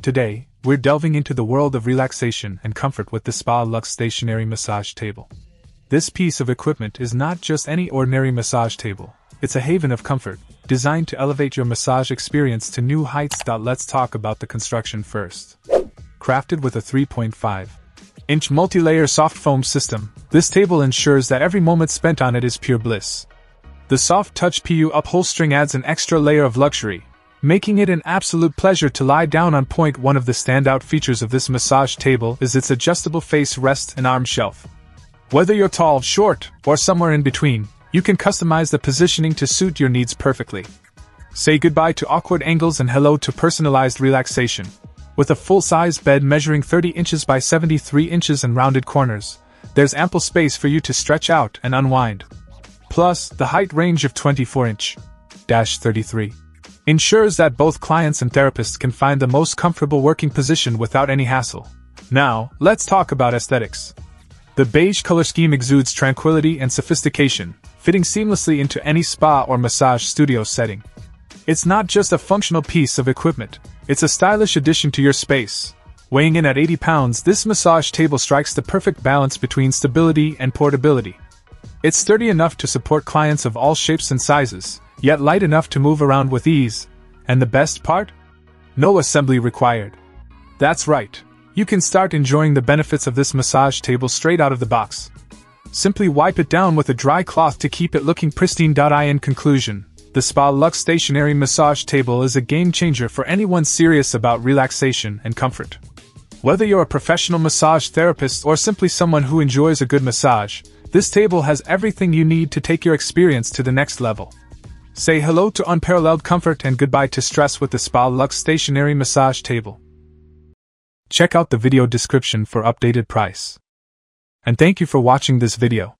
Today, we're delving into the world of relaxation and comfort with the Spa Luxe stationary massage table. This piece of equipment is not just any ordinary massage table, it's a haven of comfort, designed to elevate your massage experience to new heights. Let's talk about the construction first. Crafted with a 3.5 inch multi layer soft foam system, this table ensures that every moment spent on it is pure bliss. The soft touch PU upholstering adds an extra layer of luxury, making it an absolute pleasure to lie down on point. One of the standout features of this massage table is its adjustable face rest and arm shelf. Whether you're tall, short, or somewhere in between, you can customize the positioning to suit your needs perfectly. Say goodbye to awkward angles and hello to personalized relaxation. With a full size bed measuring 30 inches by 73 inches and rounded corners, there's ample space for you to stretch out and unwind. Plus, the height range of 24 inch 33 ensures that both clients and therapists can find the most comfortable working position without any hassle. Now, let's talk about aesthetics. The beige color scheme exudes tranquility and sophistication, fitting seamlessly into any spa or massage studio setting. It's not just a functional piece of equipment, it's a stylish addition to your space. Weighing in at 80 pounds, this massage table strikes the perfect balance between stability and portability. It's sturdy enough to support clients of all shapes and sizes, yet light enough to move around with ease. And the best part? No assembly required. That's right, you can start enjoying the benefits of this massage table straight out of the box. Simply wipe it down with a dry cloth to keep it looking pristine. In conclusion, the Spa Luxe stationary massage table is a game changer for anyone serious about relaxation and comfort. Whether you're a professional massage therapist or simply someone who enjoys a good massage, this table has everything you need to take your experience to the next level. Say hello to unparalleled comfort and goodbye to stress with the Spa Luxe stationary massage table. Check out the video description for updated price. And thank you for watching this video.